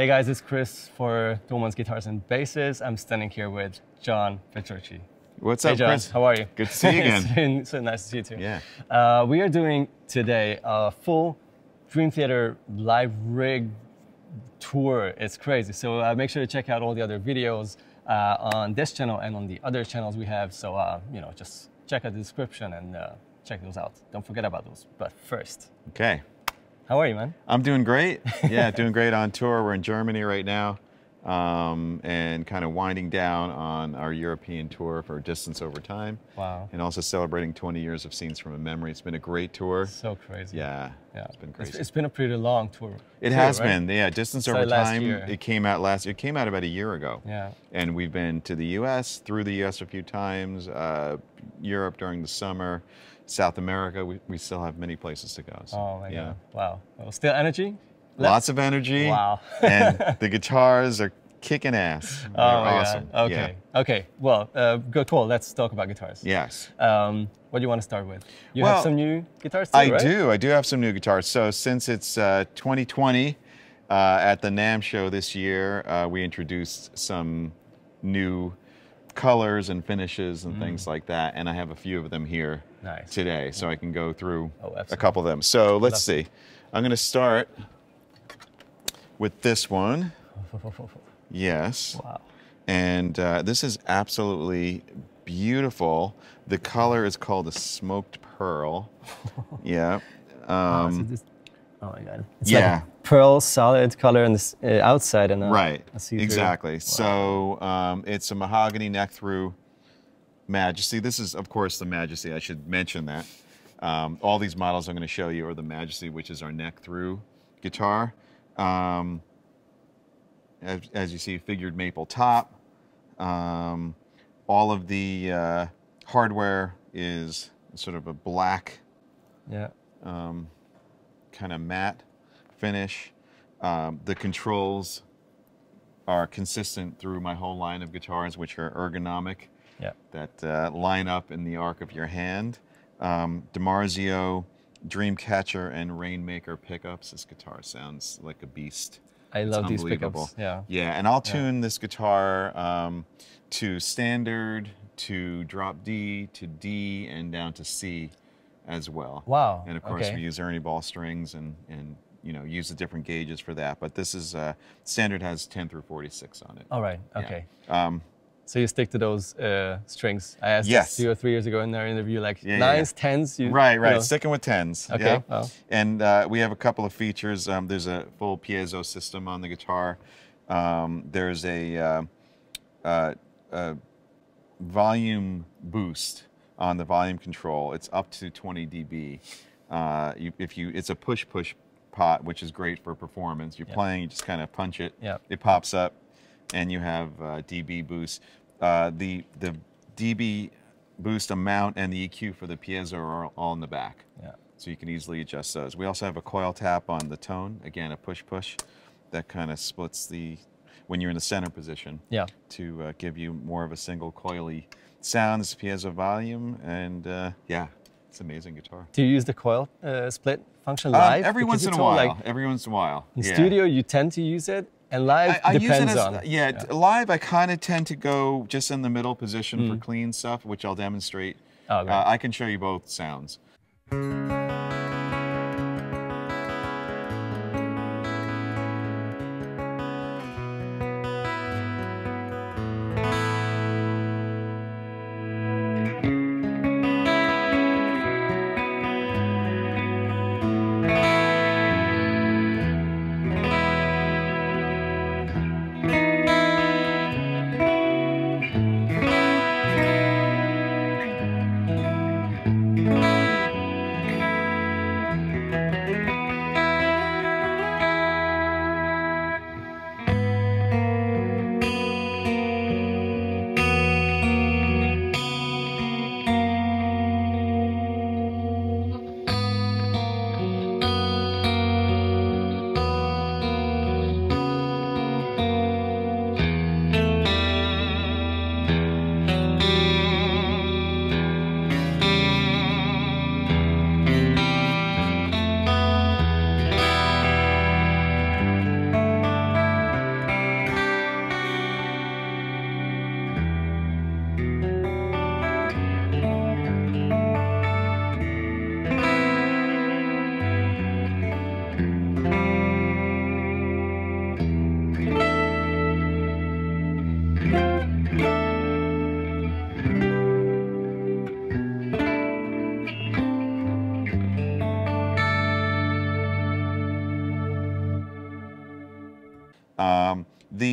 Hey guys, it's Kris for Thomann's Guitars and Basses. I'm standing here with John Petrucci. What's Hey up, John, Kris? how are you? Good to see you again. it's been so nice to see you too. Yeah. Uh, we are doing today a full Dream Theater live rig tour. It's crazy. So uh, make sure to check out all the other videos uh, on this channel and on the other channels we have. So uh, you know, just check out the description and uh, check those out. Don't forget about those. But first, Okay. How are you, man? I'm doing great. Yeah, doing great on tour. We're in Germany right now um, and kind of winding down on our European tour for Distance Over Time Wow, and also celebrating 20 years of Scenes from a Memory. It's been a great tour. so crazy. Yeah, Yeah, it's been It's, crazy. it's been a pretty long tour. It has right? been. Yeah, Distance Over Time. year. It came out last. It came out about a year ago. Yeah. And we've been to the U.S. through the U.S. a few times. Uh, Europe during the summer. South America. We, we still have many places to go. So, Oh my yeah. god! Wow. Well, still energy? Lots of energy. Wow. and the guitars are kicking ass. Oh awesome. god. Okay. Okay. Well, uh, good call. Let's talk about guitars. Yes. Um, what do you want to start with? You Well, have some new guitars too, I right? do. I do have some new guitars. So since it's uh, 2020, uh, at the NAMM show this year, uh, we introduced some new colors and finishes and things like that. And I have a few of them here Mm. Nice. today, so I can go through Oh, a couple of them. So let's see. I'm going to start with this one. Yes. wow. And uh, this is absolutely beautiful. The color is called a smoked pearl. yeah. So Um, this- oh my god. It's yeah. like a pearl solid color on the uh, outside and uh, right. Exactly. Wow. So um, it's a mahogany neck through Majesty. This is, of course, the Majesty. I should mention that. Um, all these models I'm going to show you are the Majesty, which is our neck through guitar. Um, as, as you see, figured maple top. Um, all of the uh, hardware is sort of a black Yeah. um, kind of matte finish. Um, the controls are consistent through my whole line of guitars, which are ergonomic, Yeah. that uh, line up in the arc of your hand. Um, DiMarzio Dreamcatcher and Rainmaker pickups. This guitar sounds like a beast. I It's love these pickups. Yeah. Yeah, and I'll tune this guitar um, to standard, to drop D, to D, and down to C as well. Wow. And of course, okay. we use Ernie ball strings and and you know use the different gauges for that. But this is uh, standard has 10 through 46 on it. All right. Yeah. Okay. Um, So you stick to those uh, strings. I asked Yes. two or three years ago in our interview, like Yeah, yeah, yeah. nines, tens. You, right, you right. know. Sticking with tens. Okay, Yeah. wow. And uh, we have a couple of features. Um, there's a full piezo system on the guitar. Um, there's a, uh, uh, a volume boost on the volume control. It's up to 20 dB. Uh, you, if you, it's a push push pot, which is great for performance. You're Yeah. playing, you just kind of punch it. Yeah. It pops up, and you have uh, dB boost. Uh, the the dB boost amount and the EQ for the piezo are all- in the back Yeah. so you can easily adjust those. We also have a coil tap on the tone, again a push push, that kind of splits the when you're in the center position Yeah. to uh, give you more of a single coily sound. This is piezo volume, and uh, yeah, it's an amazing guitar. Do you use the coil uh, split function Um, live? every Because once in a while. Like, every once in a while. in yeah. studio, you tend to use it, and live I, I use depends it as, on. yeah, t- live. I kind of tend to go just in the middle position for clean stuff, which I'll demonstrate. Hmm. Oh, uh, I can show you both sounds.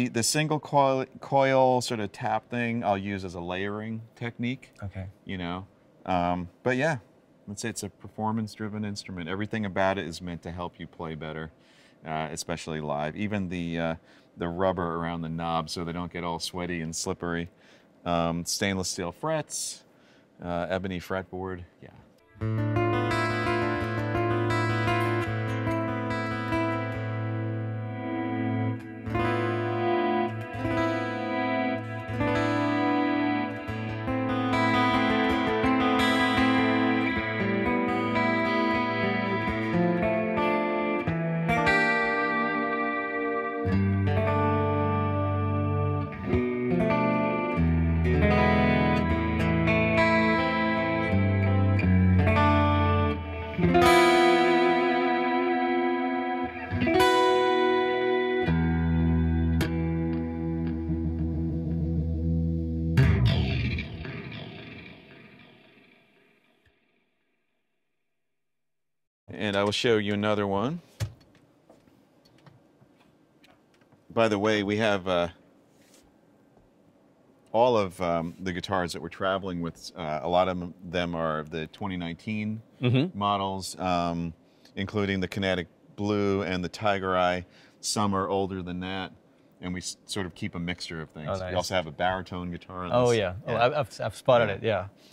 The the single coil, coil sort of tap thing I'll use as a layering technique. Okay. You know, um, but yeah, let's say it's a performance-driven instrument. Everything about it is meant to help you play better, uh, especially live. Even the uh, the rubber around the knob so they don't get all sweaty and slippery. Um, stainless steel frets, uh, ebony fretboard. Yeah. Will show you another one. By the way, we have uh, all of um, the guitars that we're traveling with. Uh, a lot of them are the 2019 Mm-hmm. models, um, including the Kinetic Blue and the Tiger Eye. Some are older than that, and we s- sort of keep a mixture of things. Oh, We also have a baritone guitar. Oh this. yeah. Oh, I've, I've, I've spotted Yeah. it.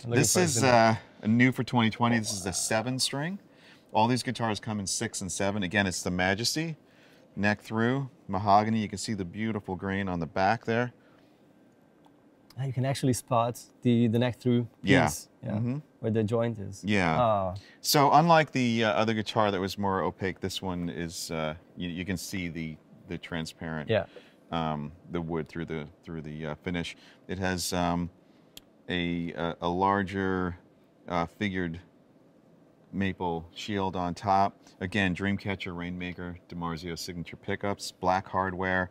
Yeah. This is uh, a new for 2020. This is a seven string. All these guitars come in six and seven. Again, it's the Majesty, neck through, mahogany. You can see the beautiful grain on the back there. You can actually spot the the neck through Yeah. piece. Yeah. Mhm. Where the joint is. Yeah. Oh, So unlike the uh, other guitar that was more opaque, this one is uh, you, you can see the the transparent yeah. um, the wood through the through the uh, finish. It has um, a, a a larger uh, figured maple shield on top. Again, Dreamcatcher, Rainmaker, DiMarzio signature pickups, black hardware,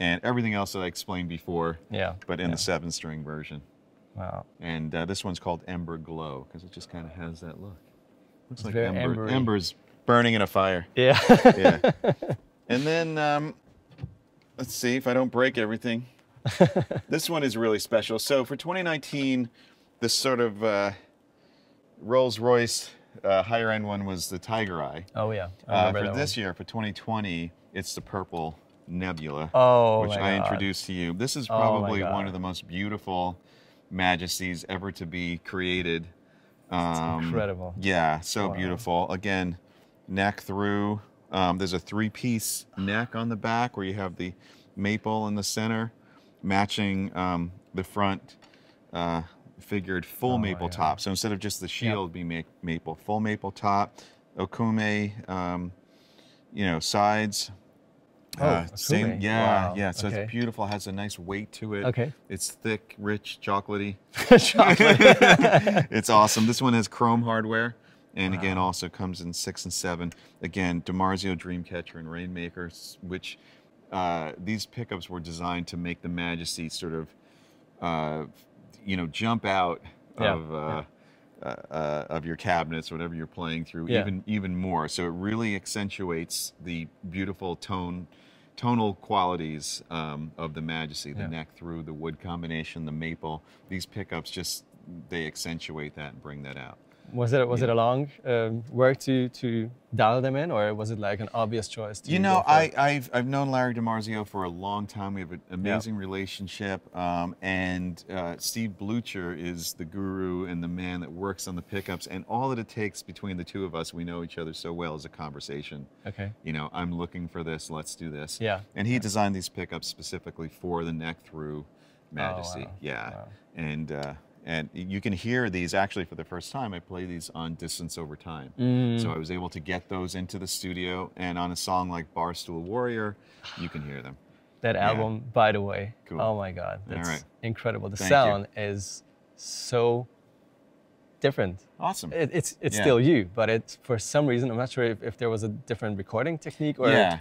and everything else that I explained before, Yeah. but in yeah. the seven string version. Wow. And uh, this one's called Ember Glow because it just kind of has that look. Looks It's like ember, embers burning in a fire. Yeah. Yeah. and then um, let's see if I don't break everything. this one is really special. So for 2019, this sort of uh, Rolls Royce uh, higher end one was the Tiger Eye. oh yeah. Uh, for this one. year, for 2020, it's the purple Nebula, Oh which I God. introduced to you. This is Oh probably one God. of the most beautiful Majesties ever to be created. Um, incredible. Yeah, so Wow. beautiful. Again, neck through. Um, there's a three-piece neck on the back where you have the maple in the center, matching um, the front uh, figured full Oh, maple yeah. top. So instead of just the shield being ma- maple, full maple top, okume, um, you know, sides. Oh, Uh, same, yeah, Wow. yeah. So Okay. it's beautiful. Has a nice weight to it. Okay. It's thick, rich, chocolatey. Chocolate. it's awesome. This one has chrome hardware, and again, also comes in six and seven. Again, DiMarzio Dreamcatcher and Rainmaker, which uh, these pickups were designed to make the Majesty sort of, uh, you know, jump out Yeah, of. Uh, uh, uh, of your cabinets, whatever you're playing through, Yeah. even even more. So it really accentuates the beautiful tone, tonal qualities um, of the Majesty. The Yeah. neck through, the wood combination, the maple. These pickups just they accentuate that and bring that out. Was it was it a long um, work to to dial them in, or was it like an obvious choice? To You know. I, I've I've known Larry DiMarzio for a long time. We have an amazing relationship, um, and uh, Steve Blucher is the guru and the man that works on the pickups. And all that it takes between the two of us, we know each other so well, is a conversation. okay. You know, I'm looking for this. Let's do this. Yeah. And he designed these pickups specifically for the neck through Majesty. wow. Yeah. Wow. And uh, and you can hear these actually for the first time. I play these on Distance Over Time. Mm. So I was able to get those into the studio, and on a song like Barstool Warrior, you can hear them. That Yeah. album, by the way. Cool. Oh my God, that's right. incredible. The Thank you. sound is so different. Awesome. It, it's it's Yeah. still you, but it's for some reason I'm not sure if, if there was a different recording technique or yeah.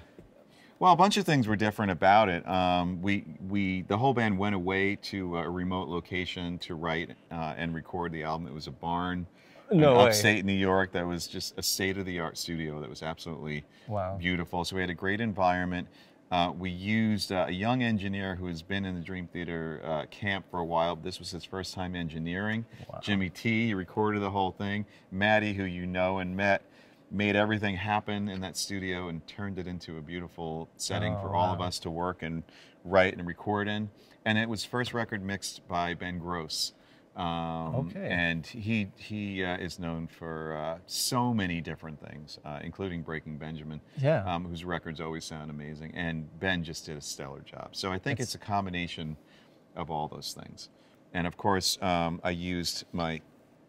Well, a bunch of things were different about it. Um, we we the whole band went away to a remote location to write uh, and record the album. It was a barn No in way. upstate New York that was just a state of the art studio that was absolutely Wow. beautiful. So we had a great environment. Uh, we used uh, a young engineer who has been in the Dream Theater uh, camp for a while. This was his first time engineering. Wow. Jimmy T, he recorded the whole thing. Maddie, who you know and met, made everything happen in that studio and turned it into a beautiful setting Oh, for all of us to work and write and record in. And it was first record mixed by Ben Grosse. Um, Okay. And he he uh, is known for uh, so many different things, uh, including Breaking Benjamin, Yeah. um, whose records always sound amazing. And Ben just did a stellar job. So I think That's- it's a combination of all those things. And of course, um, I used my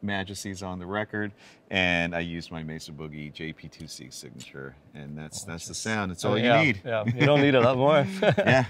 Majesties on the record, and I used my Mesa Boogie JP2C signature, and that's oh, that's the sound. It's oh, all Oh, you yeah, need. Yeah, you don't need a lot more. yeah.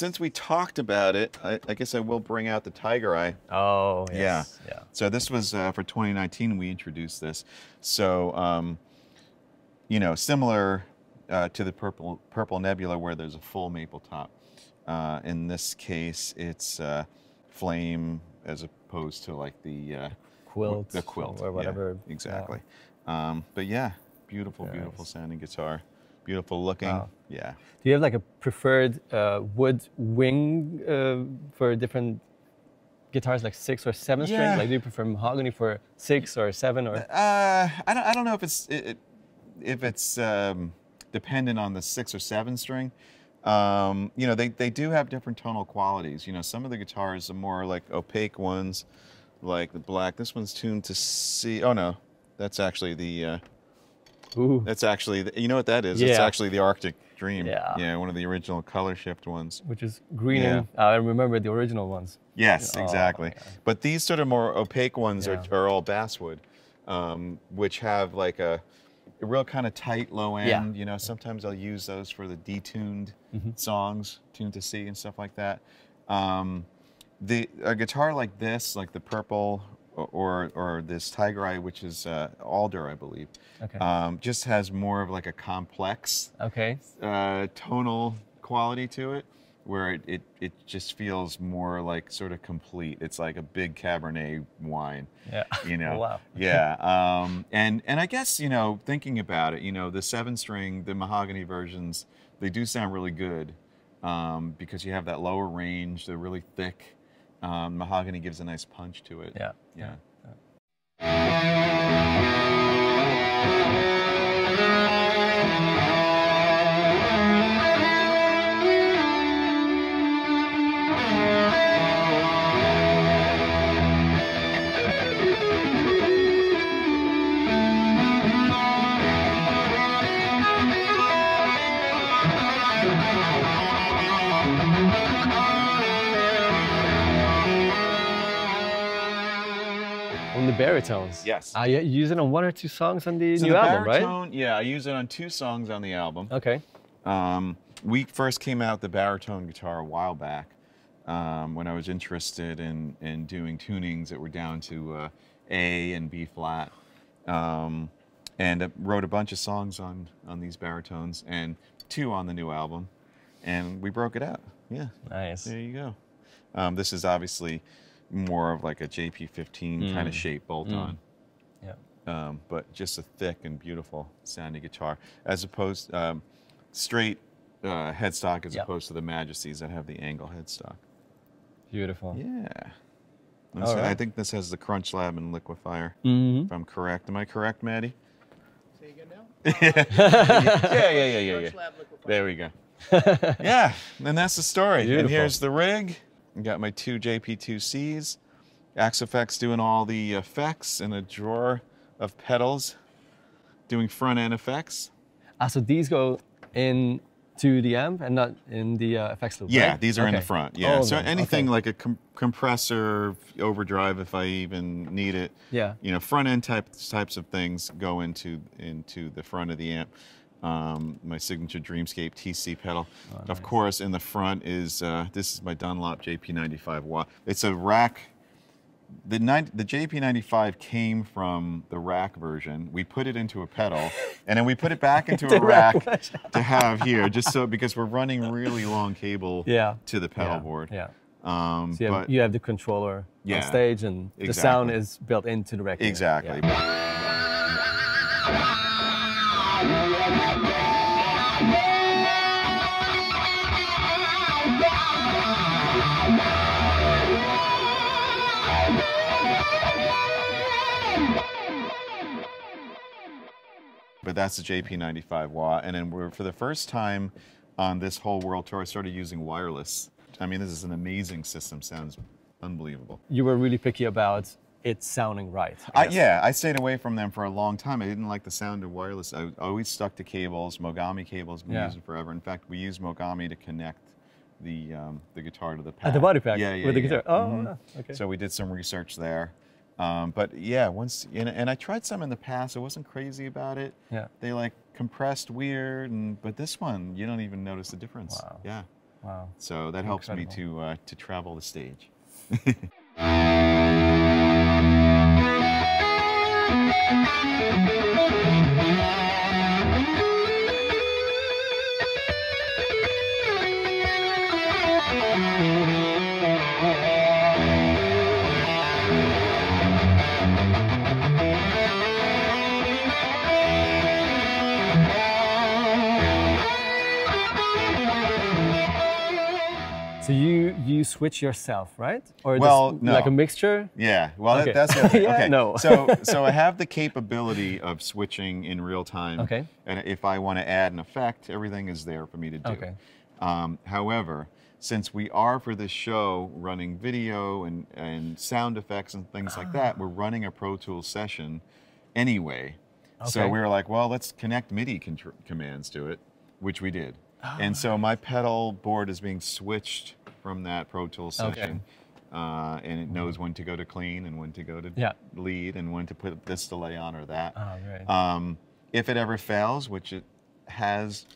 Since we talked about it, I, I guess I will bring out the Tiger Eye. oh, yes. Yeah. So this was uh, for 2019. We introduced this. So um, you know, similar uh, to the purple purple nebula, where there's a full maple top. Uh, in this case, it's uh, flame as opposed to like the uh, Quilt. the quilt Or yeah, whatever. exactly. Um, but yeah, beautiful, beautiful sounding guitar, beautiful looking. Wow. Yeah. Do you have like a preferred uh, wood wing uh, for different guitars, like six or seven Yeah. string? Like, do you prefer mahogany for six or seven or? Uh, I don't, I don't know if it's it, if it's um, dependent on the six or seven string. Um, you know, they, they do have different tonal qualities. You know, some of the guitars are more like opaque ones, like the black. This one's tuned to C. Oh no, that's actually the uh, Ooh. that's actually you know what that is? It's actually the Arctic Dream. Yeah. Yeah, one of the original color shift ones. Which is green. Yeah. and- I remember the original ones. Yes, Oh, exactly. yeah. But these sort of more opaque ones Yeah. are, are all basswood, um, which have like a, a real kind of tight low end. Yeah. You know, sometimes I'll use those for the detuned Mm-hmm. songs, tuned to C and stuff like that. Um, the a guitar like this, like the purple or or, this Tiger Eye, which is uh, alder, I believe, Okay. um, just has more of like a complex okay. uh, tonal quality to it where it, it, it just feels more like sort of complete. It's like a big Cabernet wine, Yeah. you know? wow. Yeah. Um, and, and I guess, you know, thinking about it, you know, the seven string, the mahogany versions, they do sound really good um, because you have that lower range, they're really thick. Um, mahogany gives a nice punch to it. Yeah. Yeah. On the baritones. Yes. Uh, you use it on one or two songs on the So new the album, right? yeah, I use it on two songs on the album. Okay. Um, we first came out the baritone guitar a while back um, when I was interested in, in doing tunings that were down to uh, A and B flat. Um, and I wrote a bunch of songs on, on these baritones and two on the new album. And we broke it out. Yeah, Nice. there you go. Um, this is obviously more of like a JP15 kind of Mm. shape bolt on Yeah. um, but just a thick and beautiful sounding guitar, as opposed um, straight uh, headstock as Yeah. opposed to the Majesties that have the angle headstock. Beautiful. Yeah. All This- I think this has the crunch lab and LiquiFire. hmm If I'm correct, am I correct, Maddie? Say again now? yeah, yeah, yeah, yeah, yeah. Crunch There we go. yeah, and that's the story. And here's the rig. I got my two JP2Cs, Axe-Fx doing all the effects and a drawer of pedals, doing front end effects. Ah, so these go in to the amp and not in the uh, effects loop. Yeah, right? these are in the front. Yeah, Oh, so anything okay. like a com- compressor, overdrive, if I even need it. Yeah. You know, front end type types of things go into into the front of the amp. Um, my signature Dreamscape TC pedal. Oh, Of course, in the front is uh, this is my Dunlop JP95 wah. It's a rack. The, 90, the JP95 came from the rack version. We put it into a pedal, and then we put it back into a rack rack to have here, just so because we're running really long cable Yeah. to the pedal yeah. board. Yeah. Um, So you have, but you have the controller Yeah, on stage, and the sound is built into the record. exactly. But that's the JP95 wah, and then we're for the first time on this whole world tour, I started using wireless. I mean, this is an amazing system. Sounds unbelievable. You were really picky about it sounding right. I I, yeah, I stayed away from them for a long time. I didn't like the sound of wireless. I always stuck to cables. Mogami cables, been Yeah. using forever. In fact, we use Mogami to connect the um, the guitar to the pack. At the body pack Yeah, yeah, with the yeah. guitar. Oh, Mhm. okay. So we did some research there. Um, but yeah, once and, and I tried some in the past. I wasn't crazy about it. Yeah. They like compressed weird, and but this one you don't even notice the difference. Wow. Yeah. Wow. So that helps me to uh, to travel the stage. switch yourself, right? Or Well, no. like a mixture? Yeah, well, that- that's. Yeah, okay. no. so, so I have the capability of switching in real time. Okay. And if I want to add an effect, everything is there for me to do. Okay. Um, however, since we are for this show running video and, and sound effects and things like that, we're running a Pro Tools session anyway. Okay. So we were like, well, let's connect MIDI commands to it, which we did. and so my pedal board is being switched from that Pro Tools Okay. session. Uh, and it knows when to go to clean and when to go to Yeah. lead and when to put this delay on or that. Oh, great. Um, if it ever fails, which it has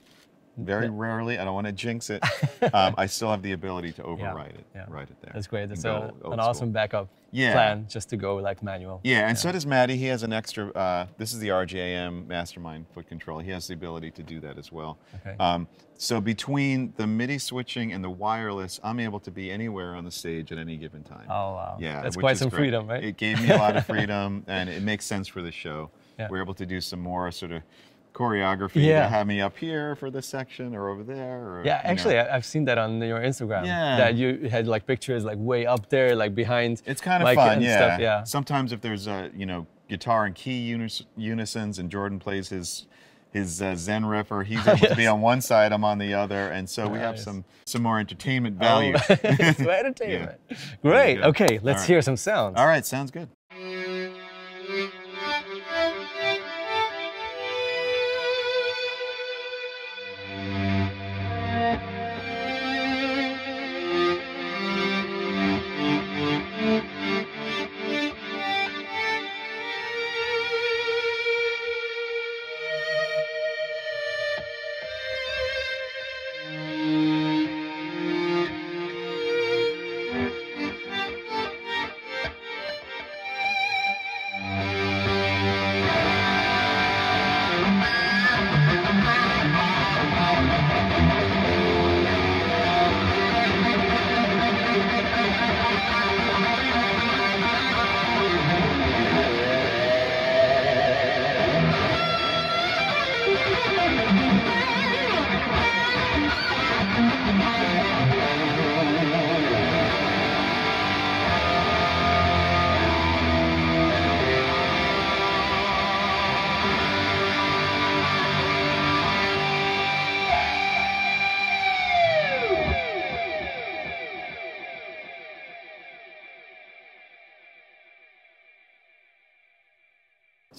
very rarely, I don't want to jinx it, um, I still have the ability to override it, yeah. write it there. That's great. That's a, an school. awesome backup Yeah. plan just to go like manual. Yeah, and so does Maddie. He has an extra. Uh, this is the RJM Mastermind foot control. He has the ability to do that as well. Okay. Um, so between the MIDI switching and the wireless, I'm able to be anywhere on the stage at any given time. Oh wow. Yeah, That's quite some great. freedom, right? It gave me a lot of freedom, and it makes sense for the show. Yeah. We're able to do some more sort of choreography Yeah. to have me up here for this section or over there. Or, Yeah, know. actually, I I've seen that on your Instagram. Yeah. That you had like pictures like way up there, like behind. It's kind of like, fun, yeah. Stuff. Yeah. Sometimes if there's a you know guitar and key unis- unisons, and Jordan plays his his uh, Zen riff, or he's able to be on one side, I'm on the other, and so we have some some more entertainment Oh, value. entertainment. Great. Okay, let's right. hear some sounds. All right, sounds good.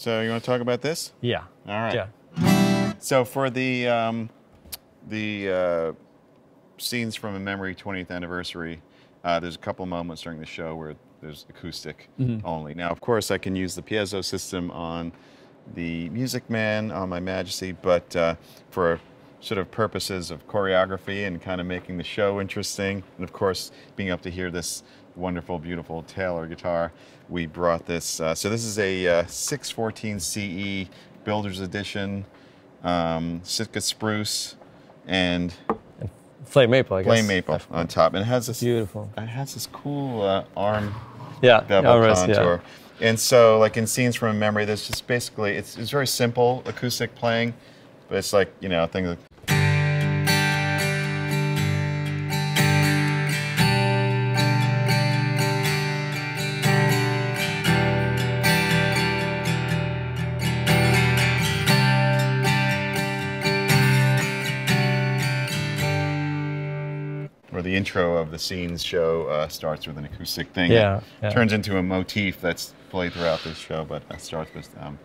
So you want to talk about this? Yeah. All right. Yeah. So for the um, the uh, scenes from a memory 20th anniversary, uh, there's a couple moments during the show where there's acoustic only. Now, of course, I can use the piezo system on the Music Man on my Majesty, but uh, for sort of purposes of choreography and kind of making the show interesting, and of course, being up to hear this wonderful, beautiful Taylor guitar, we brought this. Uh, so this is a uh, 614 CE Builder's Edition, um, Sitka Spruce, and Flame maple, I guess. Flame Maple on top, and it has this Beautiful. It has this cool uh, arm Yeah. bevel armrest, contour. And so, like in scenes from a memory, there's just basically it's, it's very simple acoustic playing, but it's like you know things. Like, the intro of the scenes show uh, starts with an acoustic thing. Yeah, yeah. turns into a motif that's played throughout this show, but starts with um,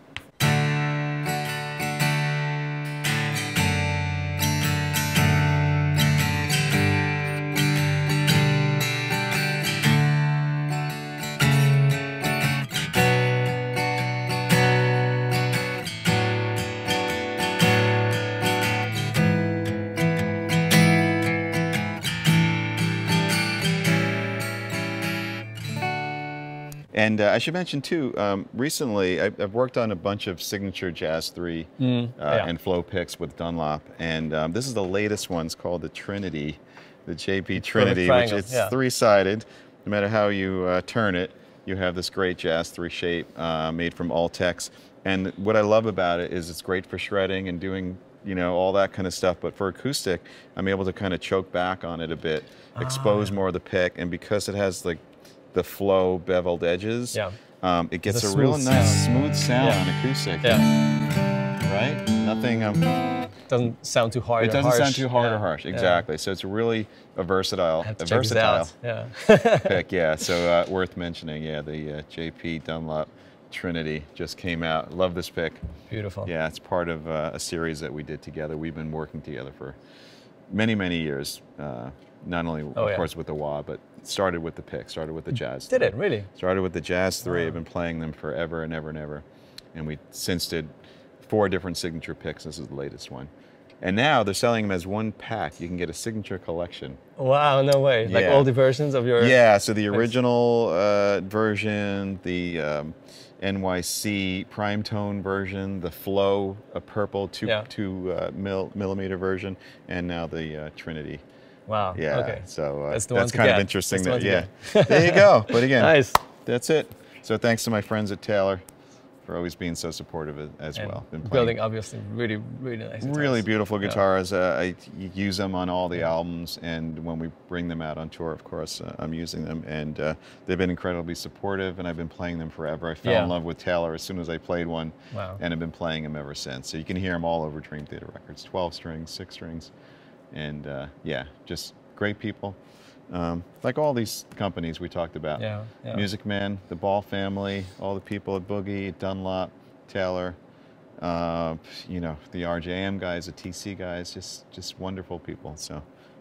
I should mention too, um, recently I've, I've worked on a bunch of signature Jazz 3 uh, yeah. and flow picks with Dunlop. And um, this is the latest one. It's called the Trinity, the JP Trinity, which is yeah. three sided. No matter how you uh, turn it, you have this great Jazz 3 shape uh, made from Ultex. And what I love about it is it's great for shredding and doing you know all that kind of stuff but for acoustic i'm able to kind of choke back on it a bit Ah, expose more of the pick and because it has like the flow beveled edges Yeah. um, it gets a real nice sound. smooth sound Yeah. on acoustic Yeah. right nothing um, Doesn't sound too hard. it or doesn't sound harsh. too hard Yeah. or harsh Yeah. exactly so it's really a versatile I have to a versatile. Yeah. pick yeah so uh, worth mentioning yeah the uh, jp dunlop trinity just came out love this pick Beautiful. Yeah, it's part of uh, a series that we did together. We've been working together for many, many years. Uh, not only, Oh, of yeah. course, with the wah, but started with the pick, started with the jazz. Did it really? Started with the jazz three. I've been playing them forever and ever and ever, and we since did four different signature picks. This is the latest one, and now they're selling them as one pack. You can get a signature collection. Wow, no way. Like all the versions of your. Yeah, so the original uh, version, the um, NYC prime tone version, the Flow, a purple two Yeah. two uh, mil, millimeter version, and now the uh, Trinity. Wow. Yeah, Okay. so uh, That's that's, the one to kind of interesting. That's That, one yeah, there you go. But again, Nice. that's it. So thanks to my friends at Taylor for always being so supportive as- as And well. Been building obviously really really nice. really guitars. beautiful Yeah. guitars. Uh, I y- use them on all the albums, and when we bring them out on tour, of course, uh, I'm using them. And uh, they've been incredibly supportive, and I've been playing them forever. I fell Yeah. in love with Taylor as soon as I played one, Wow. and I've been playing them ever since. So you can hear them all over Dream Theater Records 12 strings, 6 strings, and uh, yeah, just great people. Um, like all these companies we talked about. Yeah, yeah. Music Man, the Ball family, all the people at Boogie, Dunlop, Taylor, uh, you know, the RJM guys, the TC guys, just just wonderful people. So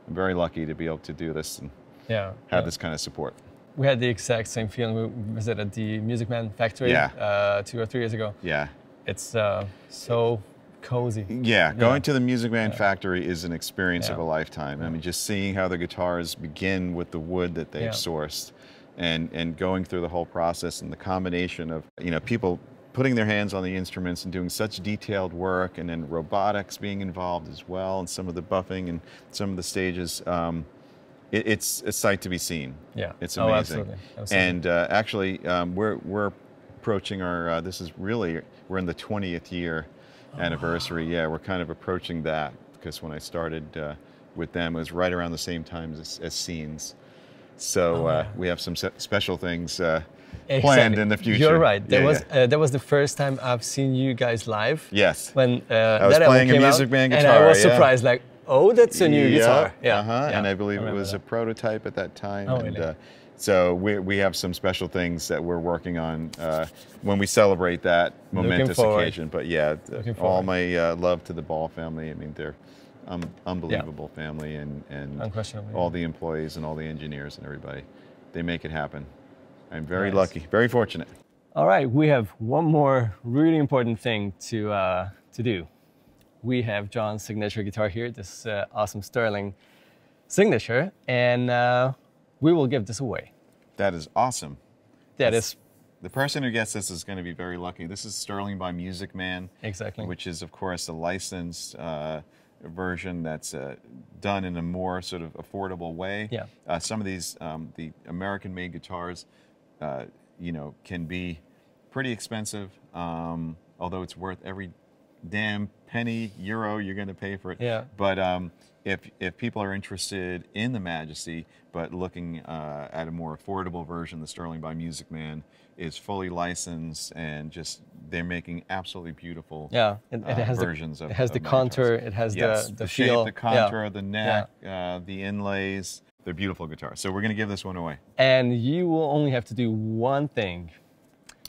I'm very lucky to be able to do this and Yeah. have yeah. this kind of support. We had the exact same feeling. We visited the Music Man factory uh, two or three years ago. Yeah. It's uh, so cozy. Yeah, going to the Music Man factory is an experience of a Yeah. lifetime. I mean, just seeing how the guitars begin with the wood that they've Yeah. sourced, and and going through the whole process and the combination of you know people putting their hands on the instruments and doing such detailed work, and then robotics being involved as well, and some of the buffing and some of the stages. Um, it, it's a sight to be seen. Yeah. it's Oh, amazing. absolutely. Absolutely. And uh, actually, um, we're we're approaching our. Uh, this is really we're in the 20th year Oh, anniversary. Yeah, we're kind of approaching that because when I started uh, with them, it was right around the same time as, as Scenes. So uh, we have some special things uh, planned in the future. You're right. That Yeah, was yeah. uh, that was the first time I've seen you guys live. yes. When uh, I was playing a Music out, Man and I was yeah. surprised, like, oh, that's a new guitar. Yeah. Uh-huh. yeah, And I believe it was that. a prototype at that time. Oh, and really? So we, we have some special things that we're working on uh, when we celebrate that momentous occasion. But yeah, Looking all forward. my uh, love to the Ball family. I mean, they're um, unbelievable family, and and Unquestionably. all the employees and all the engineers and everybody, they make it happen. I'm very Nice. lucky, very fortunate. All right, we have one more really important thing to uh, to do. We have John's signature guitar here, this uh, awesome Sterling signature, and uh, we will give this away. That is awesome. That That's- is The person who gets this is going to be very lucky. This is Sterling by Music Man. exactly. which is of course a licensed uh, version that's uh, done in a more sort of affordable way. Yeah. Uh, some of these, um, the American-made guitars, uh, you know, can be pretty expensive. Um, although it's worth every damn penny euro you're going to pay for it. Yeah. But um, if if people are interested in the Majesty, but looking uh, at a more affordable version, the Sterling by Music Man is fully licensed and just they're making absolutely beautiful yeah, it, it uh, has versions the, of it has of the contour, it has yes, the the, shape, feel, the yeah. contour, the neck, uh, the inlays. They're beautiful guitars. So we're going to give this one away. And you will only have to do one thing.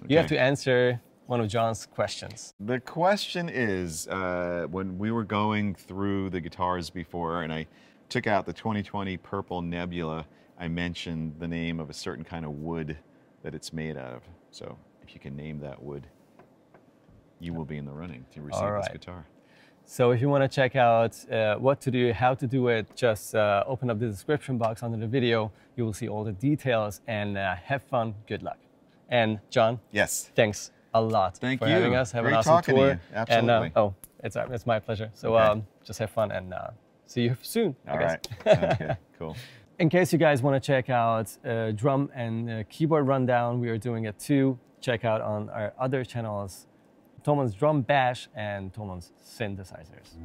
You have to answer one of John's questions. The question is, uh, when we were going through the guitars before, and I took out the 2020 Purple Nebula, I mentioned the name of a certain kind of wood that it's made out of. So if you can name that wood, you will be in the running to receive All this guitar. So if you want to check out uh, what to do, how to do it, just uh, open up the description box under the video. You will see all the details and uh, have fun. Good luck. And John, Yes. thanks a lot Thank for you. having us. Have Great an awesome talking to tour. you. And, uh, Absolutely. oh, it's, uh, it's my pleasure. So Okay. um, just have fun and uh, see you soon. All right. Cool. In case you guys want to check out uh, drum and uh, keyboard rundown, we are doing it too. Check out on our other channels, Thomann's Drum Bash and Thomann's Synthesizers.